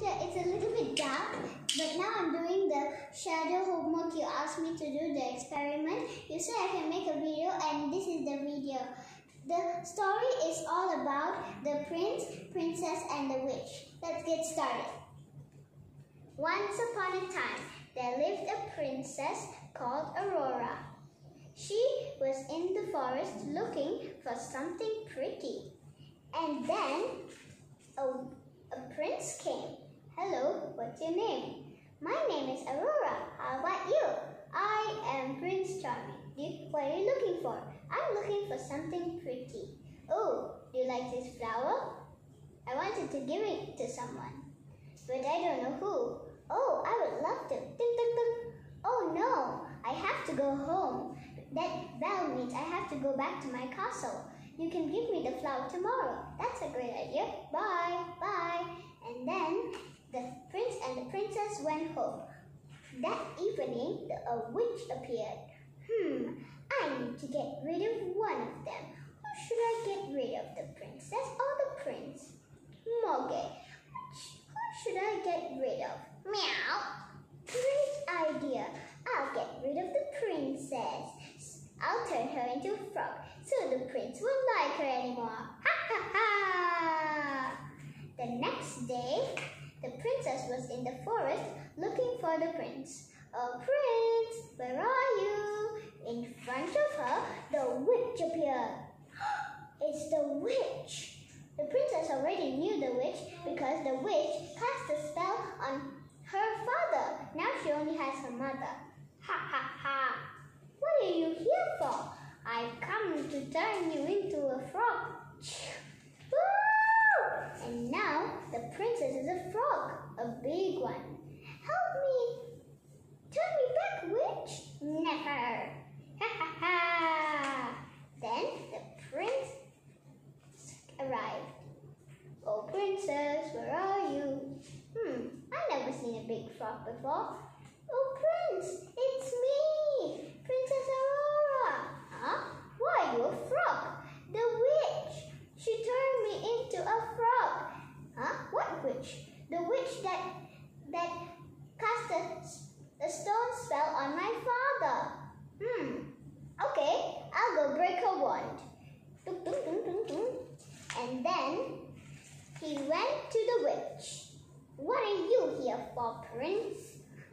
It's a little bit dark, but now I'm doing the shadow homework. You asked me to do the experiment. You said I can make a video, and this is the video. The story is all about the prince, princess, and the witch. Let's get started. Once upon a time, there lived a princess called Aurora. She was in the forest looking for something pretty. And then a, a prince came. Hello, what's your name? My name is Aurora. How about you? I am Prince Charming. what are you looking for? I'm looking for something pretty. Oh, do you like this flower? I wanted to give it to someone, but I don't know who. Oh, I would love to. Ding, ding, ding. Oh no, I have to go home. That bell means I have to go back to my castle. You can give me the flower tomorrow. That's a great idea. Bye, bye. And then the princess went home. That evening, a witch appeared. Hmm, I need to get rid of one of them. Who should I get rid of, the princess or the prince? Moggy. Who should I get rid of? Meow. Great idea. I'll get rid of the princess. I'll turn her into a frog so the prince won't like her anymore. Ha ha ha! The next day, the princess was in the forest looking for the prince. Oh, prince, where are you? In front of her, the witch appeared. it's the witch! The princess already knew the witch because the witch cast a spell on her father. Now she only has her mother. Ha ha ha! What are you here for? I've come to turn you into a one. Help me! Turn me back, witch! Never! Ha ha ha! Then the prince arrived. Oh, princess, where are you? Hmm, I never seen a big frog before. Oh, prince, it's me, Princess Aurora. Huh? Why are you a frog? The witch. She turned me into a frog. Huh? What witch? The witch that that cast a, a stone spell on my father. Hmm. Okay, I'll go break her wand. And then he went to the witch. What are you here for, Prince?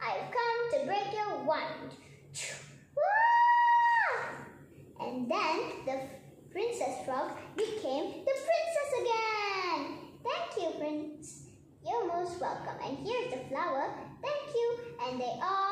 I've come to break your wand. And then the Princess Frog became the princess again. Thank you, Prince. You're most welcome. And here's the flower. Thank you. And they all